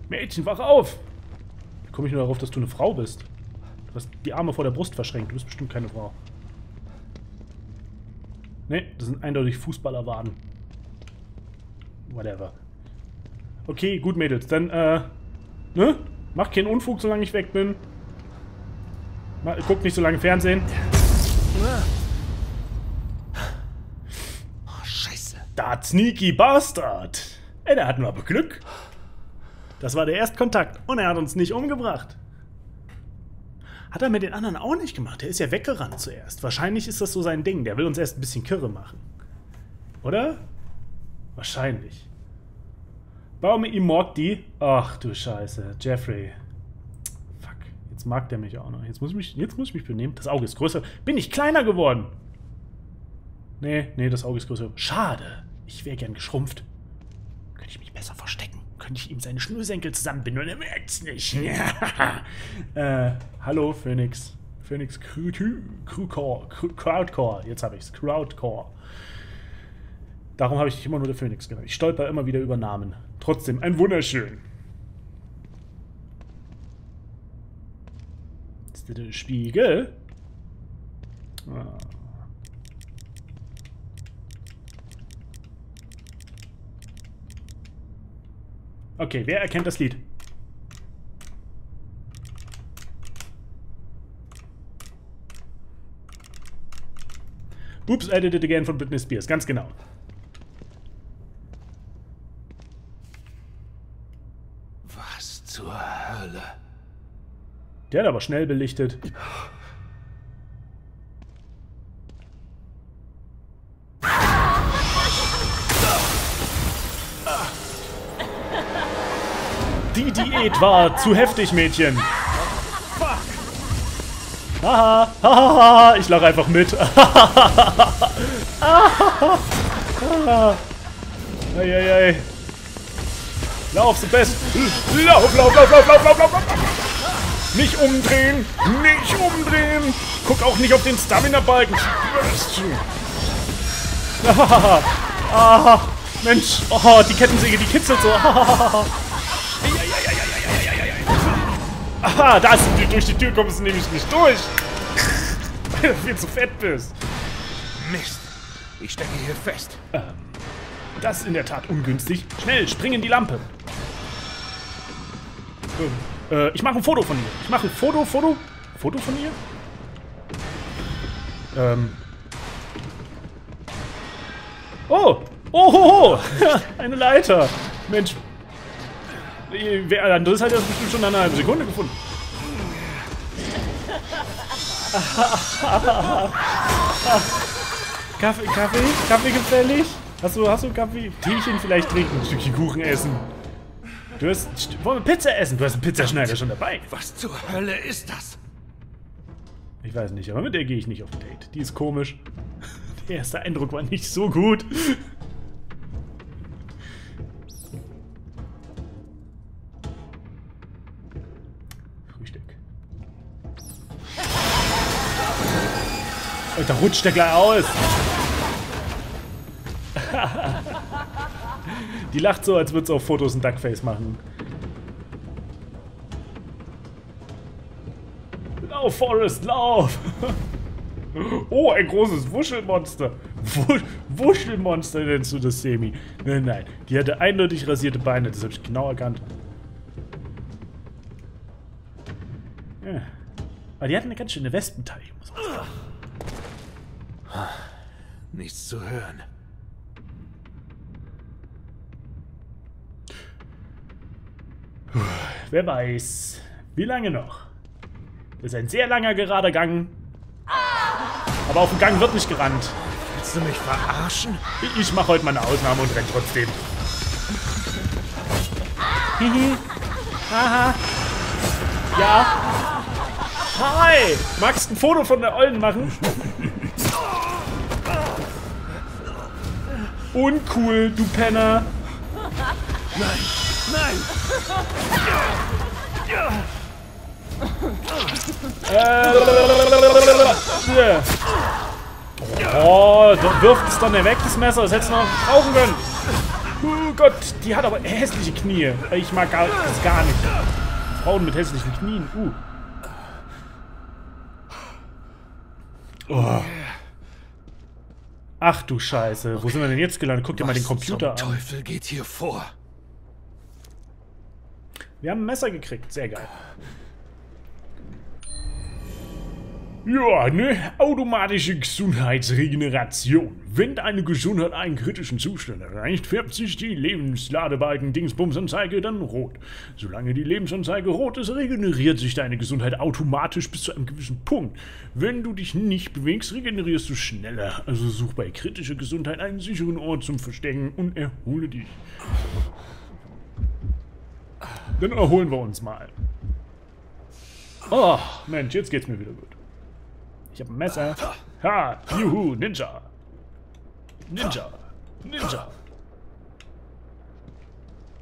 Mädchen, wach auf! Komme ich nur darauf, dass du eine Frau bist? Du hast die Arme vor der Brust verschränkt. Du bist bestimmt keine Frau. Ne, das sind eindeutig Fußballerwaden. Whatever. Okay, gut, Mädels. Dann, äh, ne? Macht keinen Unfug, solange ich weg bin. Guckt nicht so lange Fernsehen. Oh, scheiße. Dat sneaky Bastard. Ey, der hatten wir aber Glück. Das war der Erstkontakt und er hat uns nicht umgebracht. Hat er mit den anderen auch nicht gemacht. Der ist ja weggerannt zuerst. Wahrscheinlich ist das so sein Ding. Der will uns erst ein bisschen kirre machen. Oder? Wahrscheinlich. Morgt die? Ach du Scheiße. Jeffrey. Fuck. Jetzt mag der mich auch noch. Jetzt muss ich mich, jetzt muss ich mich benehmen. Das Auge ist größer. Bin ich kleiner geworden? Nee, nee, das Auge ist größer. Schade. Ich wäre gern geschrumpft. Könnte ich mich besser verstecken könnte ich ihm seine Schnürsenkel zusammenbinden und er merkt es nicht. äh, hallo, Phoenix. Phoenix Crowdcore. Crowdcore. Jetzt habe ich es. Crowdcore. Darum habe ich dich immer nur der Phoenix genannt. Ich stolper immer wieder über Namen. Trotzdem, ein wunderschön. Ist der Spiegel? Ah. Okay, wer erkennt das Lied? Oops, I did it again von Britney Spears, ganz genau. Was zur Hölle? Der hat aber schnell belichtet. Die Diät war zu heftig, Mädchen. Haha, haha, ich lache einfach mit. Eieiei. Lauf, the best. Lauf, lauf, lauf, lauf, lauf, lauf, lauf. Nicht umdrehen, nicht umdrehen. Guck auch nicht auf den Stamina-Balken. ah, Mensch, oh, die Kettensäge, die kitzelt so. Aha, da ist die, durch die Tür kommst du nämlich nicht durch. Weil du viel zu fett bist. Mist. Ich stecke hier fest. Ähm, das ist in der Tat ungünstig. Schnell, spring in die Lampe. Äh, ich mache ein Foto von ihr. Ich mache ein Foto, Foto, Foto von ihr? Ähm. Oh! Oh, ho, ho. eine Leiter. Mensch, Anderes hat das bestimmt schon nach einer halben Sekunde gefunden. Kaffee, Kaffee? Kaffee gefällig? Hast du, hast du Kaffee? Teechen vielleicht trinken, ein Stückchen Kuchen essen. Du hast, wollen wir Pizza essen? Du hast einen Pizzaschneider schon dabei. Was zur Hölle ist das? Ich weiß nicht, aber mit der gehe ich nicht auf ein Date. Die ist komisch. Der erste Eindruck war nicht so gut. Und da rutscht der gleich aus. Die lacht so, als würde es auf Fotos ein Duckface machen. Lauf, Forrest, lauf! Oh, ein großes Wuschelmonster. Wuschelmonster nennst du das, Semi. Nein, nein. Die hatte eindeutig rasierte Beine, das habe ich genau erkannt. Ja. Aber die hatten eine ganz schöne sagen. Nichts zu hören. Wer weiß, wie lange noch. Das ist ein sehr langer gerader Gang. Aber auf dem Gang wird nicht gerannt. Willst du mich verarschen? Ich mache heute mal eine Ausnahme und renn trotzdem. Hihi. Haha. Ja. Hi! Magst du ein Foto von der Ollen machen? Uncool, du Penner. Nein! Nein! Äh, oh, wirft es dann weg, das Messer. Das hättest du noch brauchen können. Oh Gott, die hat aber hässliche Knie. Ich mag gar, das gar nicht. Frauen mit hässlichen Knien. Uh. Oh. Ach du Scheiße. Wo sind wir denn jetzt gelandet? Guck dir mal den Computer zum an. Teufel geht hier vor? Wir haben ein Messer gekriegt. Sehr geil. Ja, eine automatische Gesundheitsregeneration. Wenn deine Gesundheit einen kritischen Zustand erreicht, färbt sich die Lebensladebalken-Dingsbums-Anzeige dann rot. Solange die Lebensanzeige rot ist, regeneriert sich deine Gesundheit automatisch bis zu einem gewissen Punkt. Wenn du dich nicht bewegst, regenerierst du schneller. Also such bei kritischer Gesundheit einen sicheren Ort zum Verstecken und erhole dich. Dann erholen wir uns mal. Oh, Mensch, jetzt geht's mir wieder gut. Ich habe ein Messer. Ha! Juhu! Ninja! Ninja! Ninja!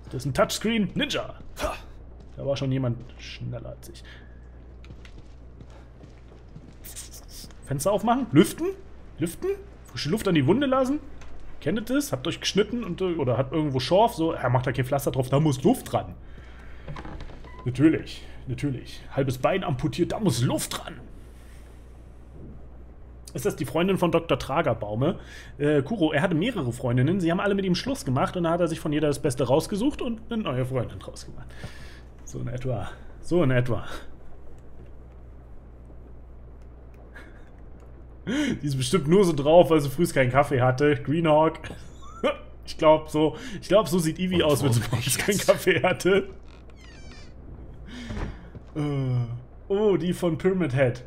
Das ist ein Touchscreen. Ninja! Da war schon jemand schneller als ich. Fenster aufmachen? Lüften? Lüften? Frische Luft an die Wunde lassen? Kennt ihr das? Habt euch geschnitten und, oder hat irgendwo Schorf? So, er macht da kein Pflaster drauf, da muss Luft dran. Natürlich, natürlich. Halbes Bein amputiert, da muss Luft dran ist das die Freundin von Dr. Tragerbaume. Äh, Kuro, er hatte mehrere Freundinnen. Sie haben alle mit ihm Schluss gemacht und dann hat er sich von jeder das Beste rausgesucht und eine neue Freundin rausgemacht. So in etwa. So in etwa. Die ist bestimmt nur so drauf, weil sie früh keinen Kaffee hatte. Greenhawk. Ich glaube, so, ich glaub, so sieht Ivy aus, wenn sie morgens keinen Kaffee hatte. Äh, oh, die von Pyramid Head.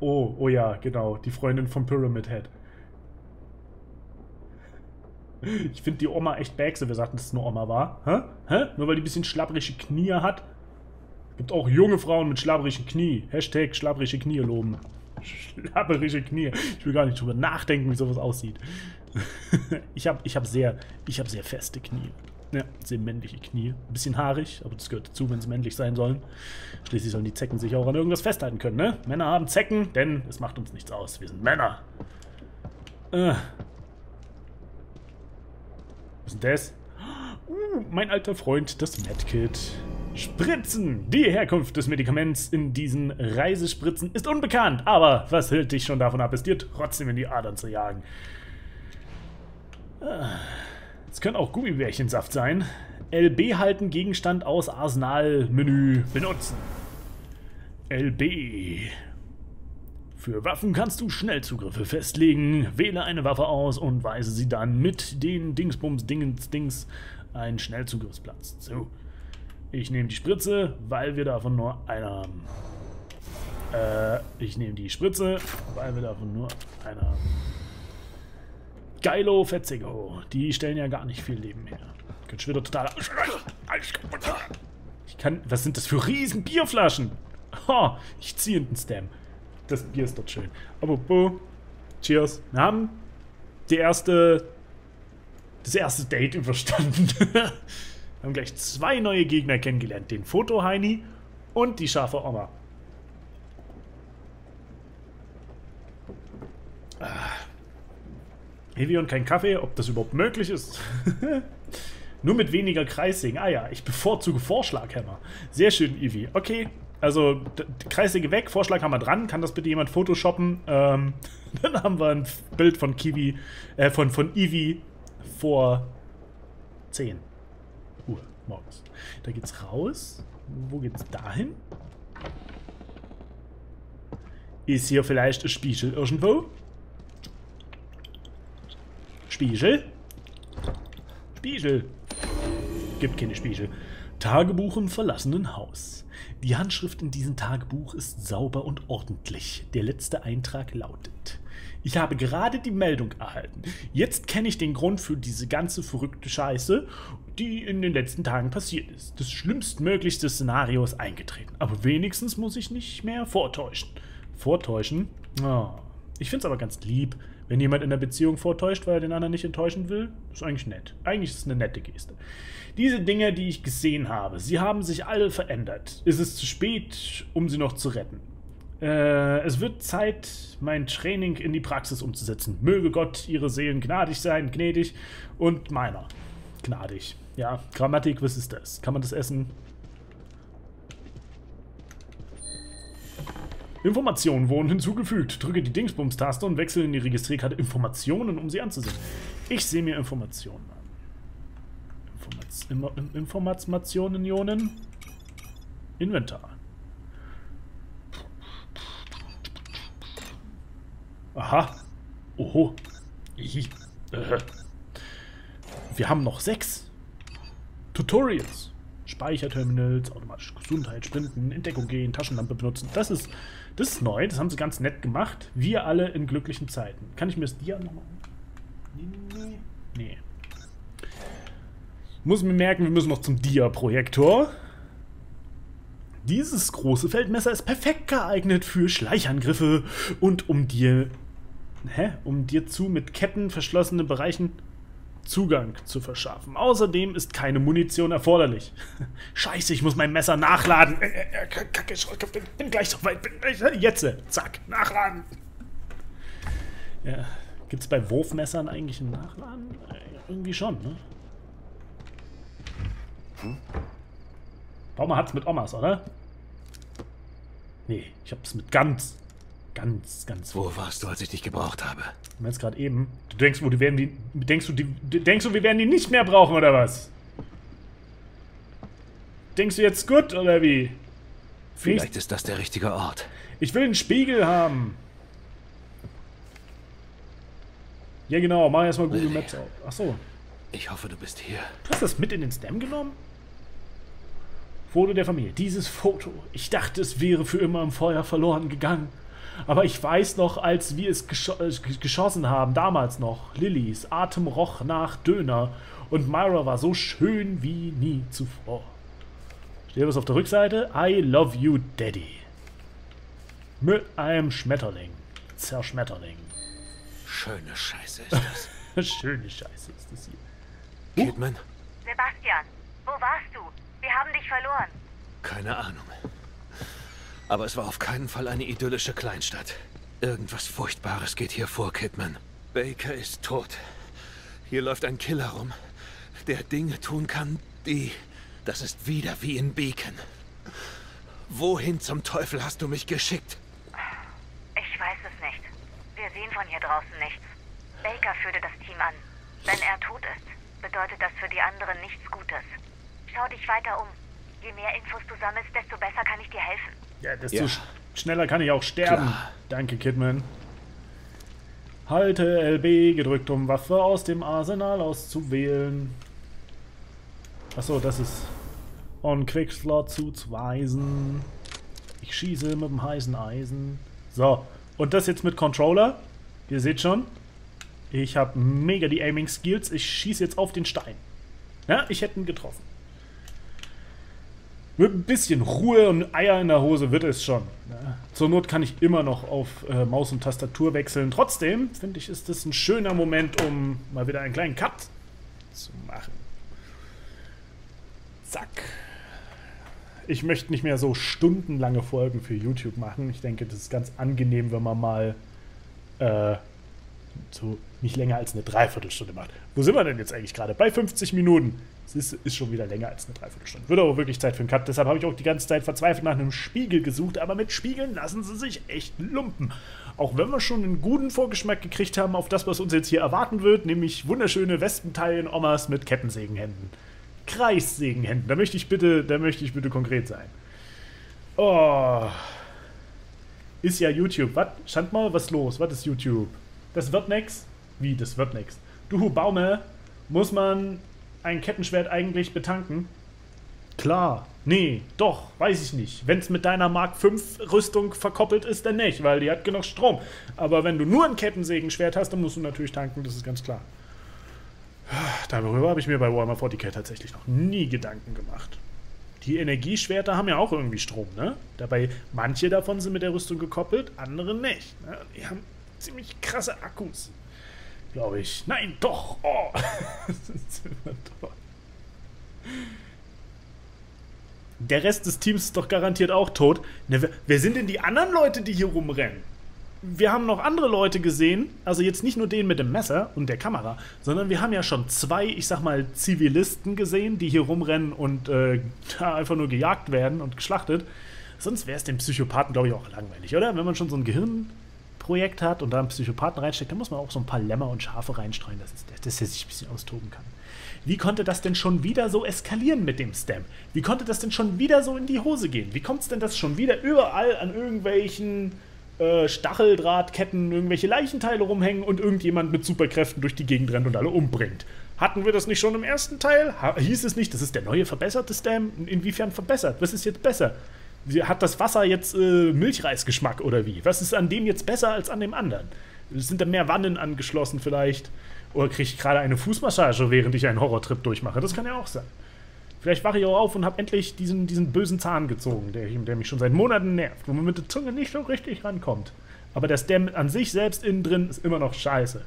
Oh, oh ja, genau. Die Freundin von Pyramid Head. Ich finde die Oma echt bägse. Wir sagten, dass es eine Oma war. Hä? Hä? Nur weil die ein bisschen schlabbrige Knie hat? Gibt auch junge Frauen mit schlabbrigen Knie. Hashtag schlabbrige Knie loben. Schlabbrige Knie. Ich will gar nicht drüber nachdenken, wie sowas aussieht. ich habe ich hab sehr, hab sehr feste Knie. Ja, sehr männliche Knie. Ein bisschen haarig, aber das gehört dazu, wenn sie männlich sein sollen. Schließlich sollen die Zecken sich auch an irgendwas festhalten können, ne? Männer haben Zecken, denn es macht uns nichts aus. Wir sind Männer. Äh. Was ist denn das? Uh, mein alter Freund, das Medkit. Spritzen! Die Herkunft des Medikaments in diesen Reisespritzen ist unbekannt, aber was hält dich schon davon ab, es dir trotzdem in die Adern zu jagen? Ah. Es könnte auch Gummibärchensaft sein. LB halten Gegenstand aus Arsenalmenü benutzen. LB. Für Waffen kannst du Schnellzugriffe festlegen. Wähle eine Waffe aus und weise sie dann mit den Dingsbums Dingens Dings einen Schnellzugriffsplatz zu. Ich nehme die Spritze, weil wir davon nur eine haben. Äh, ich nehme die Spritze, weil wir davon nur eine haben. Geilo Fetzigo. Die stellen ja gar nicht viel Leben her. Schon wieder total... Ich kann... Was sind das für riesen Bierflaschen? Ha, ich ziehe in den Stem. Das Bier ist dort schön. Bo, cheers. Wir haben die erste... Das erste Date überstanden. Wir haben gleich zwei neue Gegner kennengelernt. Den Foto-Heini und die scharfe Oma. Ah. Evion kein Kaffee, ob das überhaupt möglich ist. Nur mit weniger Kreissägen. Ah ja, ich bevorzuge Vorschlaghammer. Sehr schön, Evi. Okay, also Kreissäge weg, Vorschlaghammer dran. Kann das bitte jemand photoshoppen? Ähm, dann haben wir ein Bild von Kiwi, äh, von, von Eevee vor 10 Uhr morgens. Da geht's raus. Wo geht's dahin? Ist hier vielleicht ein Spiegel irgendwo? Spiegel? Spiegel. Gibt keine Spiegel. Tagebuch im verlassenen Haus. Die Handschrift in diesem Tagebuch ist sauber und ordentlich. Der letzte Eintrag lautet. Ich habe gerade die Meldung erhalten. Jetzt kenne ich den Grund für diese ganze verrückte Scheiße, die in den letzten Tagen passiert ist. Das schlimmstmöglichste Szenario ist eingetreten. Aber wenigstens muss ich nicht mehr vortäuschen. Vortäuschen? Oh. Ich finde es aber ganz lieb, wenn jemand in der Beziehung vortäuscht, weil er den anderen nicht enttäuschen will. Ist eigentlich nett. Eigentlich ist es eine nette Geste. Diese Dinge, die ich gesehen habe, sie haben sich alle verändert. Ist es zu spät, um sie noch zu retten? Äh, es wird Zeit, mein Training in die Praxis umzusetzen. Möge Gott ihre Seelen gnädig sein, gnädig und meiner. Gnadig. Ja, Grammatik, was ist das? Kann man das essen? Informationen wurden hinzugefügt. Drücke die Dingsbums-Taste und wechsle in die Registrierkarte Informationen, um sie anzusehen. Ich sehe mir Informationen an. Informat Informationen, Ionen. Inventar. Aha. Oho. Ihi. Äh. Wir haben noch sechs. Tutorials. Speicherterminals, automatisch Gesundheit, Sprinten, Entdeckung gehen, Taschenlampe benutzen. Das ist, das ist neu, das haben sie ganz nett gemacht. Wir alle in glücklichen Zeiten. Kann ich mir das Dia nochmal... Nee. nee. Muss mir merken, wir müssen noch zum Dia-Projektor. Dieses große Feldmesser ist perfekt geeignet für Schleichangriffe und um dir, hä, um dir zu mit Ketten verschlossenen Bereichen Zugang zu verschaffen. Außerdem ist keine Munition erforderlich. Scheiße, ich muss mein Messer nachladen. Äh, äh, äh Kacke, ich bin gleich so weit. Bin jetzt, zack, nachladen. Ja, gibt es bei Wurfmessern eigentlich ein Nachladen? Irgendwie schon, ne? Hm? Bauma hat's mit Omas, oder? Nee, ich hab's mit ganz, ganz, ganz. Wo warst du, als ich dich gebraucht habe? Du meinst gerade eben. Du denkst, wo die werden die. Denkst du, die, denkst du, wir werden die nicht mehr brauchen, oder was? Denkst du jetzt gut, oder wie? Vielleicht ist das der richtige Ort. Ich will einen Spiegel haben. Ja, genau. Mach erstmal Google Maps auf. Achso. Ich hoffe, du bist hier. Du hast das mit in den Stem genommen? Foto der Familie. Dieses Foto. Ich dachte, es wäre für immer im Feuer verloren gegangen. Aber ich weiß noch, als wir es gesch äh, geschossen haben, damals noch, Lillys Atem roch nach Döner und Myra war so schön wie nie zuvor. Steht was auf der Rückseite? I love you, Daddy. Mit einem Schmetterling. Zerschmetterling. Schöne Scheiße ist das. Schöne Scheiße ist das hier. Kidman? Sebastian, wo warst du? Wir haben dich verloren. Keine Ahnung. Aber es war auf keinen Fall eine idyllische Kleinstadt. Irgendwas Furchtbares geht hier vor, Kidman. Baker ist tot. Hier läuft ein Killer rum, der Dinge tun kann, die... Das ist wieder wie in Beacon. Wohin zum Teufel hast du mich geschickt? Ich weiß es nicht. Wir sehen von hier draußen nichts. Baker führte das Team an. Wenn er tot ist, bedeutet das für die anderen nichts Gutes. Schau dich weiter um. Je mehr Infos du sammelst, desto besser kann ich dir helfen. Ja, desto ja. sch schneller kann ich auch sterben. Klar. Danke, Kidman. Halte LB gedrückt, um Waffe aus dem Arsenal auszuwählen. Achso, das ist on Quickslot zuzuweisen. Ich schieße mit dem heißen Eisen. So, und das jetzt mit Controller. Ihr seht schon, ich habe mega die Aiming Skills. Ich schieße jetzt auf den Stein. Ja, ich hätte ihn getroffen. Mit ein bisschen Ruhe und Eier in der Hose wird es schon. Zur Not kann ich immer noch auf äh, Maus und Tastatur wechseln. Trotzdem finde ich, ist das ein schöner Moment, um mal wieder einen kleinen Cut zu machen. Zack. Ich möchte nicht mehr so stundenlange Folgen für YouTube machen. Ich denke, das ist ganz angenehm, wenn man mal äh, so nicht länger als eine Dreiviertelstunde macht. Wo sind wir denn jetzt eigentlich gerade? Bei 50 Minuten. Es ist, ist, schon wieder länger als eine Dreiviertelstunde. Wird aber wirklich Zeit für einen Cut. Deshalb habe ich auch die ganze Zeit verzweifelt nach einem Spiegel gesucht. Aber mit Spiegeln lassen sie sich echt lumpen. Auch wenn wir schon einen guten Vorgeschmack gekriegt haben auf das, was uns jetzt hier erwarten wird, nämlich wunderschöne Wespenteilen-Omas mit Kettensägenhänden. Kreissägenhänden. Da möchte ich bitte, da möchte ich bitte konkret sein. Oh. Ist ja YouTube. Was? Stand mal, was los? Was ist YouTube? Das wird nix? Wie, das wird nix? Du Baume, muss man ein Kettenschwert eigentlich betanken? klar. Nee, doch, weiß ich nicht. Wenn es mit deiner Mark 5 Rüstung verkoppelt ist, dann nicht, weil die hat genug Strom. Aber wenn du nur ein Kettensägenschwert hast, dann musst du natürlich tanken, das ist ganz klar. Darüber habe ich mir bei Warhammer 40k tatsächlich noch nie Gedanken gemacht. Die Energieschwerter haben ja auch irgendwie Strom, ne? Dabei, manche davon sind mit der Rüstung gekoppelt, andere nicht. Ne? Die haben ziemlich krasse Akkus. Glaube ich. Nein, doch! Oh! Der Rest des Teams ist doch garantiert auch tot. Ne, wer, wer sind denn die anderen Leute, die hier rumrennen? Wir haben noch andere Leute gesehen, also jetzt nicht nur den mit dem Messer und der Kamera, sondern wir haben ja schon zwei, ich sag mal, Zivilisten gesehen, die hier rumrennen und äh, einfach nur gejagt werden und geschlachtet. Sonst wäre es den Psychopathen, glaube ich, auch langweilig, oder? Wenn man schon so ein Gehirnprojekt hat und da einen Psychopathen reinsteckt, dann muss man auch so ein paar Lämmer und Schafe reinstreuen, dass, es, dass er sich ein bisschen austoben kann. Wie konnte das denn schon wieder so eskalieren mit dem Stem? Wie konnte das denn schon wieder so in die Hose gehen? Wie kommt es denn, dass schon wieder überall an irgendwelchen äh, Stacheldrahtketten irgendwelche Leichenteile rumhängen und irgendjemand mit Superkräften durch die Gegend rennt und alle umbringt? Hatten wir das nicht schon im ersten Teil? Ha hieß es nicht, das ist der neue verbesserte Stem? Inwiefern verbessert? Was ist jetzt besser? Hat das Wasser jetzt äh, Milchreisgeschmack oder wie? Was ist an dem jetzt besser als an dem anderen? Sind da mehr Wannen angeschlossen vielleicht? Oder kriege ich gerade eine Fußmassage, während ich einen Horrortrip durchmache? Das kann ja auch sein. Vielleicht wache ich auch auf und habe endlich diesen, diesen bösen Zahn gezogen, der, der, mich schon seit Monaten nervt, wo man mit der Zunge nicht so richtig rankommt. Aber der Stem an sich selbst innen drin ist immer noch scheiße.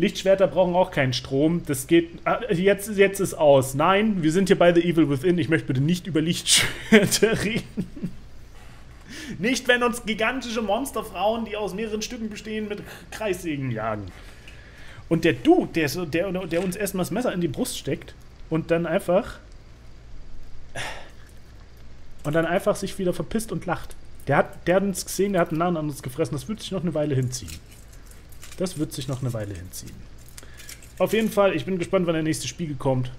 Lichtschwerter brauchen auch keinen Strom. Das geht. Ah, jetzt, jetzt ist aus. Nein, wir sind hier bei The Evil Within. Ich möchte bitte nicht über Lichtschwerter reden. Nicht, wenn uns gigantische Monsterfrauen, die aus mehreren Stücken bestehen, mit Kreissägen jagen. Und der Dude, der, der, der uns erstmal das Messer in die Brust steckt und dann einfach. Und dann einfach sich wieder verpisst und lacht. Der hat, der hat uns gesehen, der hat einen Namen an uns gefressen. Das wird sich noch eine Weile hinziehen. Das wird sich noch eine Weile hinziehen. Auf jeden Fall, ich bin gespannt, wann der nächste Spiegel kommt.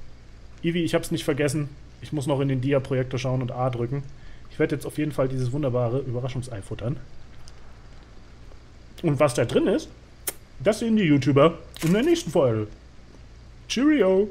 Ivi, ich hab's nicht vergessen. Ich muss noch in den Dia-Projektor schauen und A drücken. Ich werde jetzt auf jeden Fall dieses wunderbare Überraschungsei futtern. Und was da drin ist, das sehen die YouTuber in der nächsten Folge. Cheerio!